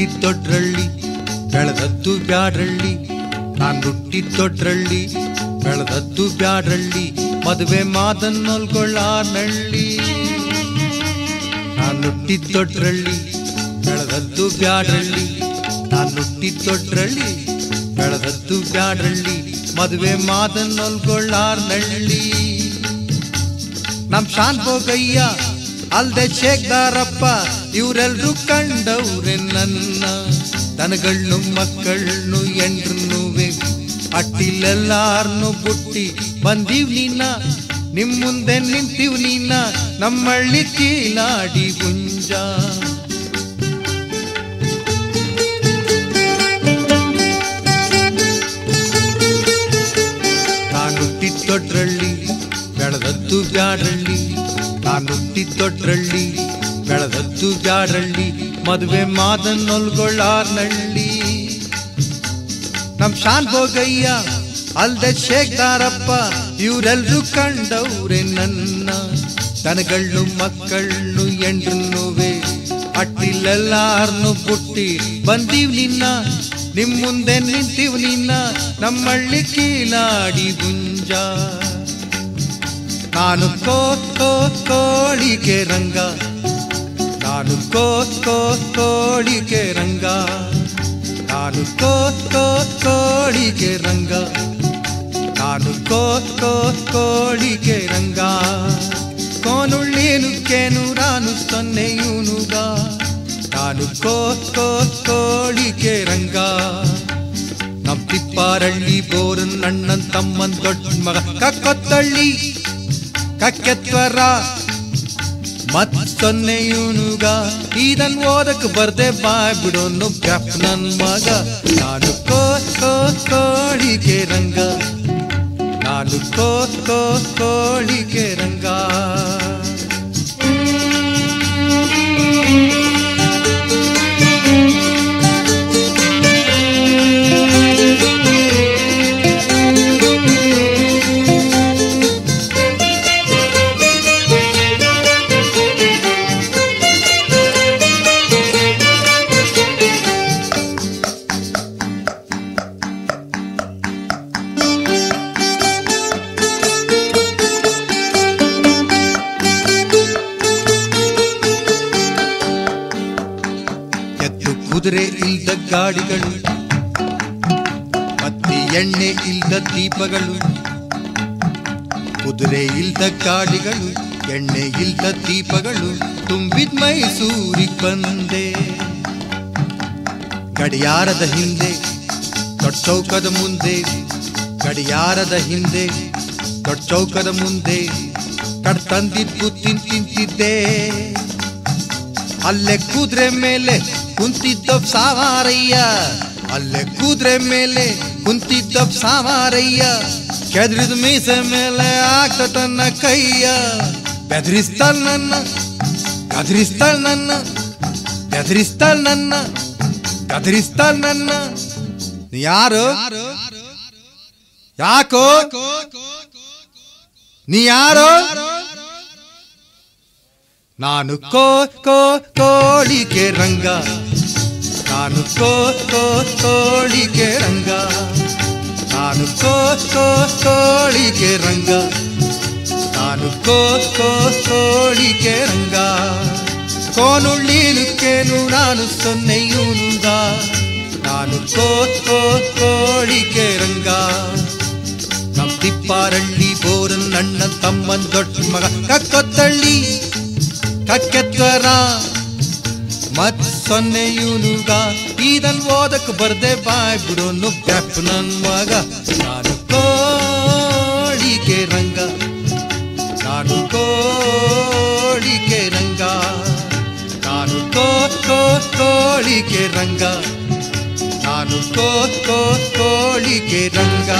ಹುಟ್ಟಿದ್ದೊಡ್ರಳ್ಳಿ ಬೆಳೆದದ್ದು ಬ್ಯಾಡ್ರಳ್ಳಿ. ನಾನ್ ಹುಟ್ಟಿದ್ದೊಡ್ರಳ್ಳಿ ಬೆಳೆದದ್ದು ಬ್ಯಾಡ್ರಳ್ಳಿ. ಮದುವೆ ಮಾತನ್ನೊಳ್ಕೊಳ್ಳಾರ್ನಳ್ಳಿ ನಾನು ಹುಟ್ಟಿ ದೊಡ್ರಳ್ಳಿ ಬೆಳೆದದ್ದು ಬ್ಯಾಡ್ರಳ್ಳಿ. ನಾನು ಹುಟ್ಟಿ ದೊಡ್ರಳ್ಳಿ ಬೆಳೆದದ್ದು ಬ್ಯಾಡ್ರಳ್ಳಿ. ಮದುವೆ ನಳ್ಳಿ ನಮ್ ಶಾನ್ ಭೋಗಯ್ಯ ಅಲ್ದೆ ಶೇಖದಾರಪ್ಪ ಇವರೆಲ್ರೂ ಕಂಡವ್ರೆ ನನ್ನ. ತನಗಳ್ನು, ಮಕ್ಕಳ್ನು ಎಂಡ್ರನ್ನುವೆ ಅಟ್ಟಿಲೆಲ್ಲಾರ್ನು ಬುಟ್ಟಿ ಬಂದೀವ್ ನೀನ. ನಿಮ್ ಮುಂದೆ ನಿಂತೀವ್ ನೀನ, ನಮ್ಮಳ್ಳಿ ಕೀಲಾಡಿ ಗುಂಜ ನಾನು ಹುಟ್ಟಿದ್ದೊಡ್ರಳ್ಳಿ ಬೆಳೆದದ್ದು ಬ್ಯಾಡ್ರಳ್ಳಿ ತಾನುಟ್ಟಿ ತೊಟ್ರಳ್ಳಿ ಬೆಳೆದದ್ದು ಬ್ಯಾಡ್ರಳ್ಳಿ ಮದುವೆ ಮಾದನ್ನೊಲ್ಗೊಳ್ಳಾರ್ನಳ್ಳಿ ನಮ್ ಶಾನ್ ಹೋಗಯ್ಯ ಅಲ್ದೆ ಶೇಖಾರಪ್ಪ ಇವರೆಲ್ಲರೂ ಕಂಡವ್ರೆ ನನ್ನ. ದನಗಳು ಮಕ್ಕಳ್ನು ಎಂಡ್ರನ್ನುವೆ ಅಟ್ಟಿಲೆಲ್ಲಾರ್ನು ಪುಟ್ಟಿ. ಬಂದೀವ್ ನಿನ್ನ, ನಿಮ್ ಮುಂದೆ ನಿಂತೀವ್ ನಿನ್ನ, ನಮ್ಮಳ್ಳಿ ಕೀಲಾಡಿ ಗುಂಜ ನಾನು ಕೋತ್ ಕೋತ್ ಕೋಳಿಗೆ ರಂಗ. ನಾನು ಕೋತ್ ಕೋತ್ ಕೋಳಿಗೆ ರಂಗ. ನಾನು ಕೋತ್ ಕೋತ್ ಕೋಳಿಗೆ ರಂಗ. ನಾನು ಕೋತ್ ಕೋತ್ ಕೋಳಿಗೆ ರಂಗ. ಕೋನುಳ್ಳೇನು ಕೇನು ನಾನು ಸೊನ್ನೆಯೂನುಗ ನಾನು ಕೋತ್ ಕೋತ್ ಕೋಳಿಗೆ ರಂಗ. ನಮ್ ತಿಪ್ಪಾರಳ್ಳಿ ಬೋರನ್ ಅಣ್ಣನ್ ತಮ್ಮನ್ ದೊಡ್ಡ ಮಗ. ಕಕ್ಕೊತ್ತಳ್ಳಿ. ಕಕ್ಕೆತ್ವರ. ಮತ್ತೊನ್ನೆಯುನುಗ ಇದನ್ ಓದಕ್ ಬರ್ದೆ ಬಾಯ್ ಬಿಡೋನು ಬ್ಯಾಪ್ ನನ್ ಮಗ. ನಾನು ಕೋ ಕೋ, ಕೋಳಿಗೆ ರಂಗ. ನಾನು ಕೋ ಕೋ, ಕೋಳಿಗೆ ರಂಗ. ಕುದುರೆ ಇಲ್ದ ಗಾಡಿಗಳು ಮತ್ತೆ ಎಣ್ಣೆ ಇಲ್ದ ದೀಪಗಳು, ಕುದುರೆ ಇಲ್ದ ಗಾಡಿಗಳು, ಎಣ್ಣೆ ಇಲ್ದ ದೀಪಗಳು ತುಂಬಿದ ಮೈಸೂರಿಗೆ ಬಂದೆ. ಗಡಿಯಾರದ ಹಿಂದೆ, ದೊಡ್ಡ ಚೌಕದ ಮುಂದೆ, ಗಡಿಯಾರದ ಹಿಂದೆ, ದೊಡ್ಡ ಚೌಕದ ಮುಂದೆ ಕಡ್ ತಂದಿದ್ದು ತಿನ್ ತಿಂತಿದ್ದೆ. ಅಲ್ಲೇ ಕುದುರೆ ಮೇಲೆ ಕುಂತಿದ್ದ ಸಾವಾರಯ್ಯ. ಅಲ್ಲೇ ಕೂದ್ರೆ ಮೇಲೆ ಕುಂತಿದ್ದ ಸಾವಾರಯ್ಯ. ಕೆದ್ರಿದ ಮೀಸೆ ಮೇಲೆ ಆಗ್ತ ತನ್ನ ಕೈಯ. ಬೆದರಿಸ್ತಾಳ ನನ್ನ ಗದರಿಸ್ತಾಳ ನನ್ನ ಬೆದರಿಸ್ತಾಳ ನನ್ನ ಗದರಿಸ್ತಾಳ ನನ್ನ. ಯಾರು? ಯಾಕೋ? ನೀ ಯಾರು? ನಾನು ಕೋ ಕೋ ಕೋಳಿಕೆ ರಂಗ. ನಾನು ಕೋ ಕೋ ಕೋಳಿಗೆ ರಂಗ. ನಾನು ಕೋ ಕೋ ಕೋಳಿಗೆ ರಂಗ. ನಾನು ಕೋ ಕೋ ಕೋಳಿಗೆ ರಂಗ. ಕೋನುಳ್ಳೀನುಕ್ಕೇನು ನಾನು ಸೊನ್ನೆಯೂನುಗ ನಾನು ಕೋ ಕೋ ಕೋಳಿಗೆ ರಂಗ. ನಮ್ ತಿಪ್ಪಾರಳ್ಳಿ ಬೋರನ್ ಅಣ್ಣ ತಮ್ಮನ್ ದೊಡ್ಡ ಮಗ. ಕಕ್ಕೊತ್ತಳ್ಳಿ, ಕಕ್ಕೆತ್ವರ. ಮತ್ ಸೊನ್ನೆಯೂನುಗ ಇದನ್ ಓದಕ್ ಬರ್ದೆ ಬಾಯ್ ಬಿಡೋನು ಬ್ಯಾಪ್ ನನ್ ಮಗ. ನಾನು ಕೋಳಿಗೆ ರಂಗ. ನಾನು ಕೋಳಿಗೆ ರಂಗ. ನಾನು ಕೋ ರಂಗ. ನಾನು ಕೋ ಕೋ, ಕೋಳಿಗೆ ರಂಗ.